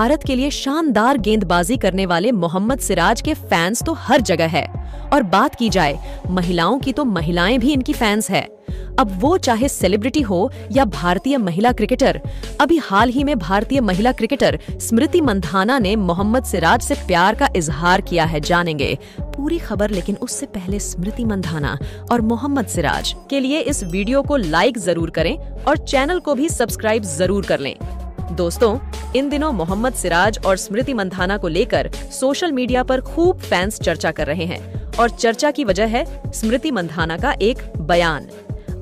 भारत के लिए शानदार गेंदबाजी करने वाले मोहम्मद सिराज के फैंस तो हर जगह है। और बात की जाए, महिलाओं की तो महिलाएँ भी इनकी फैंस है। अब वो चाहे सेलिब्रिटी हो या भारतीय महिला क्रिकेटर अभी हाल ही में भारतीय महिला क्रिकेटर स्मृति मंधाना ने मोहम्मद सिराज से प्यार का इजहार किया है, जानेंगे। पूरी खबर लेकिन उससे पहले स्मृति मंधाना और मोहम्मद सिराज के लिए इस वीडियो को लाइक ज़रूर करें और चैनल को भी सब्सक्राइब ज़रूर कर लें। दोस्तों इन दिनों मोहम्मद सिराज और स्मृति मंधाना को लेकर सोशल मीडिया पर खूब फैंस चर्चा कर रहे हैं और चर्चा की वजह है स्मृति मंधाना का एक बयान।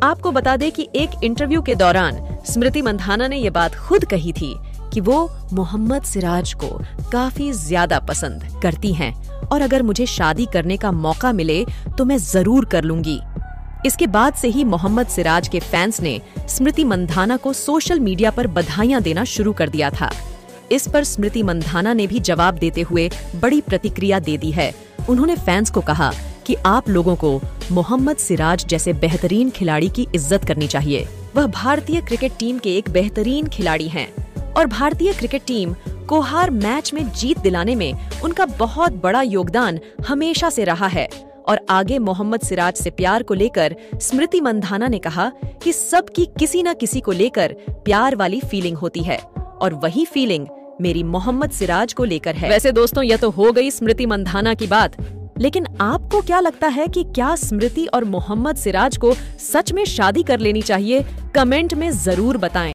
आपको बता दें कि एक इंटरव्यू के दौरान स्मृति मंधाना ने ये बात खुद कही थी कि वो मोहम्मद सिराज को काफ़ी ज़्यादा पसंद करती हैं और अगर मुझे शादी करने का मौका मिले तो मैं ज़रूर कर लूँगी। इसके बाद से ही मोहम्मद सिराज के फैंस ने स्मृति मंधाना को सोशल मीडिया पर बधाइयाँ देना शुरू कर दिया था। इस पर स्मृति मंधाना ने भी जवाब देते हुए बड़ी प्रतिक्रिया दे दी है। उन्होंने फैंस को कहा कि आप लोगों को मोहम्मद सिराज जैसे बेहतरीन खिलाड़ी की इज़्ज़त करनी चाहिए। वह भारतीय क्रिकेट टीम के एक बेहतरीन खिलाड़ी हैं और भारतीय क्रिकेट टीम को हर मैच में जीत दिलाने में उनका बहुत बड़ा योगदान हमेशा से रहा है। और आगे मोहम्मद सिराज से प्यार को लेकर स्मृति मंधाना ने कहा कि सबकी किसी न किसी को लेकर प्यार वाली फीलिंग होती है, और वही फीलिंग मेरी मोहम्मद सिराज को लेकर है। वैसे दोस्तों, यह तो हो गई स्मृति मंधाना की बात, लेकिन आपको क्या लगता है कि क्या स्मृति और मोहम्मद सिराज को सच में शादी कर लेनी चाहिए? कमेंट में ज़रूर बताएँ।